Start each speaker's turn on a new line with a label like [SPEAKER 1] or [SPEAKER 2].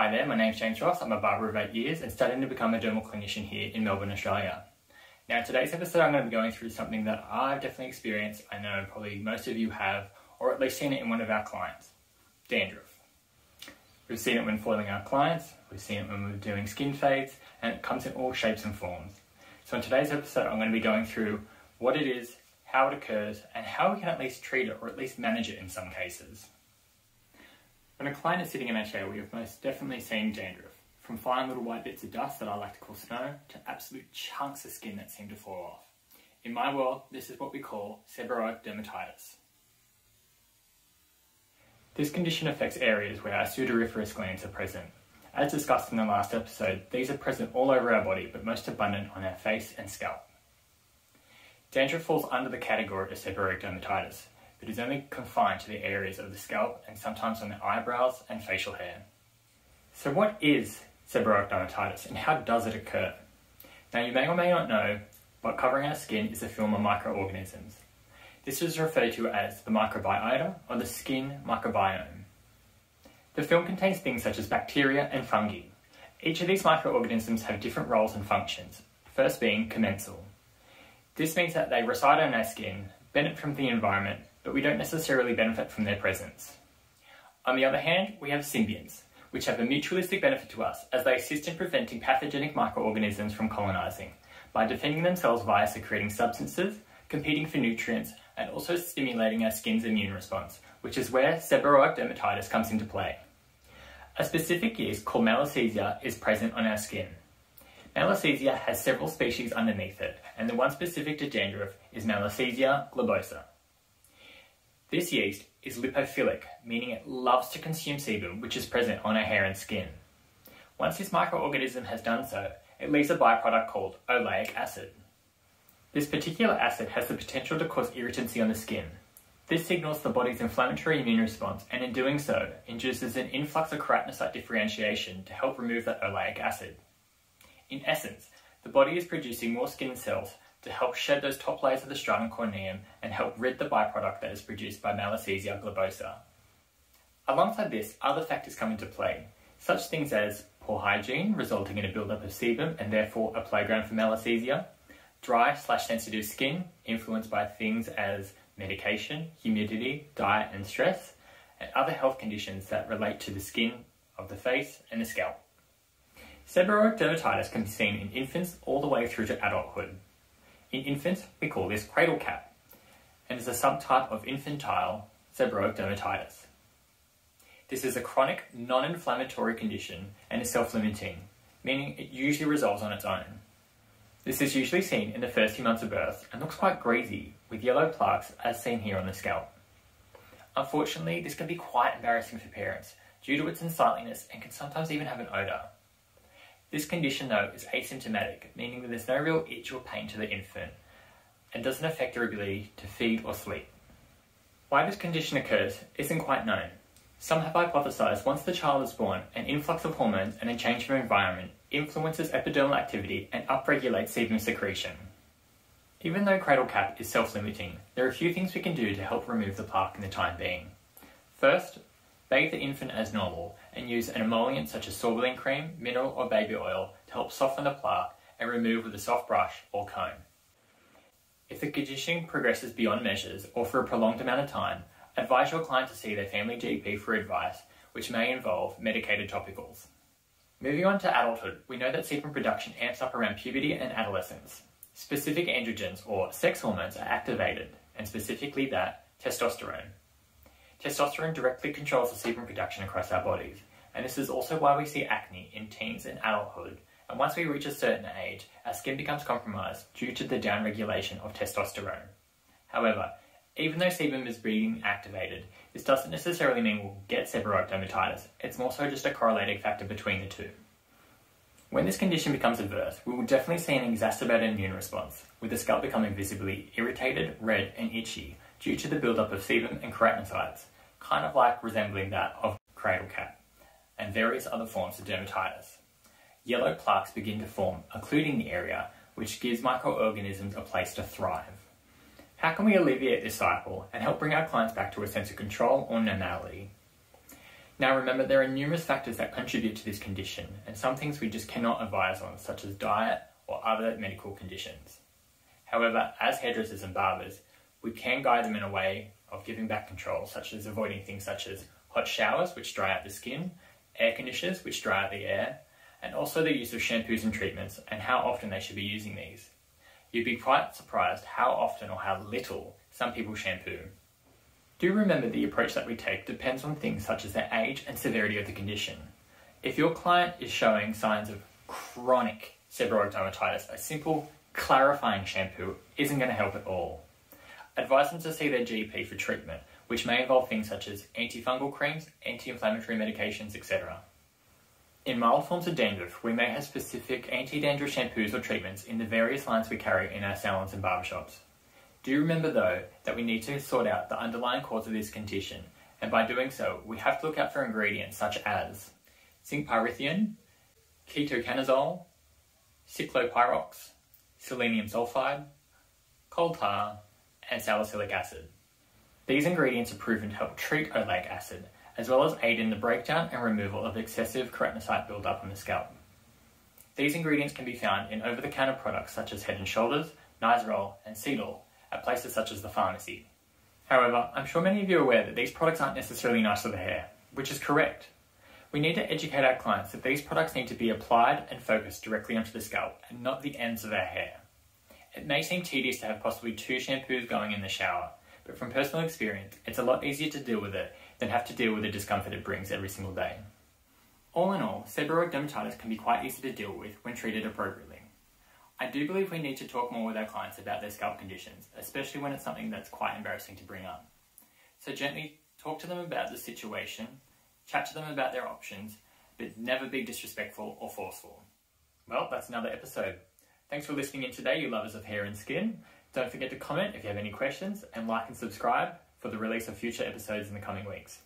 [SPEAKER 1] Hi there, my name's James Ross. I'm a barber of eight years and studying to become a dermal clinician here in Melbourne, Australia. Now, in today's episode, I'm going to be going through something that I've definitely experienced. I know probably most of you have, or at least seen it in one of our clients dandruff. We've seen it when foiling our clients, we've seen it when we're doing skin fades, and it comes in all shapes and forms. So, in today's episode, I'm going to be going through what it is, how it occurs, and how we can at least treat it or at least manage it in some cases. When a client is sitting in a chair, we have most definitely seen dandruff, from fine little white bits of dust that I like to call snow to absolute chunks of skin that seem to fall off. In my world, this is what we call seborrheic dermatitis. This condition affects areas where our sudoriferous glands are present. As discussed in the last episode, these are present all over our body, but most abundant on our face and scalp. Dandruff falls under the category of seborrheic dermatitis, but is only confined to the areas of the scalp and sometimes on the eyebrows and facial hair. So what is seborrheic dermatitis and how does it occur? Now you may or may not know, but covering our skin is a film of microorganisms. This is referred to as the microbiota or the skin microbiome. The film contains things such as bacteria and fungi. Each of these microorganisms have different roles and functions, first being commensal. This means that they reside on our skin, benefit from the environment, but we don't necessarily benefit from their presence. On the other hand, we have symbionts, which have a mutualistic benefit to us as they assist in preventing pathogenic microorganisms from colonizing by defending themselves via secreting substances, competing for nutrients, and also stimulating our skin's immune response, which is where seborrheic dermatitis comes into play. A specific yeast called Malassezia is present on our skin. Malassezia has several species underneath it, and the one specific to dandruff is Malassezia globosa. This yeast is lipophilic, meaning it loves to consume sebum, which is present on our hair and skin. Once this microorganism has done so, it leaves a byproduct called oleic acid. This particular acid has the potential to cause irritancy on the skin. This signals the body's inflammatory immune response and in doing so, induces an influx of keratinocyte differentiation to help remove that oleic acid. In essence, the body is producing more skin cells to help shed those top layers of the stratum corneum and help rid the byproduct that is produced by Malassezia globosa. Alongside this, other factors come into play, such things as poor hygiene, resulting in a buildup of sebum and therefore a playground for Malassezia, dry slash sensitive skin, influenced by things as medication, humidity, diet and stress, and other health conditions that relate to the skin of the face and the scalp. Seborrheic dermatitis can be seen in infants all the way through to adulthood. In infants, we call this cradle cap, and is a subtype of infantile seborrheic dermatitis. This is a chronic, non-inflammatory condition and is self-limiting, meaning it usually resolves on its own. This is usually seen in the first few months of birth and looks quite greasy, with yellow plaques as seen here on the scalp. Unfortunately, this can be quite embarrassing for parents due to its unsightliness and can sometimes even have an odour. This condition, though, is asymptomatic, meaning that there's no real itch or pain to the infant and doesn't affect their ability to feed or sleep. Why this condition occurs isn't quite known. Some have hypothesized once the child is born, an influx of hormones and a change of environment influences epidermal activity and upregulates sebum secretion. Even though cradle cap is self-limiting, there are a few things we can do to help remove the plaque in the time being. First, bathe the infant as normal and use an emollient such as sorbolene cream, mineral or baby oil to help soften the plaque and remove with a soft brush or comb. If the condition progresses beyond measures or for a prolonged amount of time, advise your client to see their family GP for advice, which may involve medicated topicals. Moving on to adulthood, we know that sebum production amps up around puberty and adolescence. Specific androgens or sex hormones are activated, and specifically that testosterone. Testosterone directly controls the sebum production across our bodies, and this is also why we see acne in teens and adulthood. And once we reach a certain age, our skin becomes compromised due to the downregulation of testosterone. However, even though sebum is being activated, this doesn't necessarily mean we'll get seborrheic dermatitis. It's more so just a correlating factor between the two. When this condition becomes adverse, we will definitely see an exacerbated immune response, with the scalp becoming visibly irritated, red, and itchy due to the buildup of sebum and keratinocytes, kind of like resembling that of cradle cap, and various other forms of dermatitis. Yellow plaques begin to form, occluding the area, which gives microorganisms a place to thrive. How can we alleviate this cycle and help bring our clients back to a sense of control or normality? Now remember, there are numerous factors that contribute to this condition, and some things we just cannot advise on, such as diet or other medical conditions. However, as hairdressers and barbers, we can guide them in a way of giving back control, such as avoiding things such as hot showers, which dry out the skin, air conditioners, which dry out the air, and also the use of shampoos and treatments and how often they should be using these. You'd be quite surprised how often or how little some people shampoo. Do remember the approach that we take depends on things such as the age and severity of the condition. If your client is showing signs of chronic seborrheic dermatitis, a simple clarifying shampoo isn't going to help at all. Advise them to see their GP for treatment, which may involve things such as antifungal creams, anti-inflammatory medications, etc. In mild forms of dandruff, we may have specific anti-dandruff shampoos or treatments in the various lines we carry in our salons and barbershops. Do remember though that we need to sort out the underlying cause of this condition, and by doing so, we have to look out for ingredients such as zinc pyrithione, ketoconazole, ciclopirox, selenium sulfide, coal tar, and salicylic acid. These ingredients are proven to help treat oleic acid, as well as aid in the breakdown and removal of excessive keratinocyte buildup on the scalp. These ingredients can be found in over-the-counter products such as Head & Shoulders, Nizoral, and Sedol, at places such as the pharmacy. However, I'm sure many of you are aware that these products aren't necessarily nice for the hair, which is correct. We need to educate our clients that these products need to be applied and focused directly onto the scalp and not the ends of our hair. It may seem tedious to have possibly two shampoos going in the shower, but from personal experience, it's a lot easier to deal with it than have to deal with the discomfort it brings every single day. All in all, seborrheic dermatitis can be quite easy to deal with when treated appropriately. I do believe we need to talk more with our clients about their scalp conditions, especially when it's something that's quite embarrassing to bring up. So gently talk to them about the situation, chat to them about their options, but never be disrespectful or forceful. Well, that's another episode. Thanks for listening in today, you lovers of hair and skin. Don't forget to comment if you have any questions and like and subscribe for the release of future episodes in the coming weeks.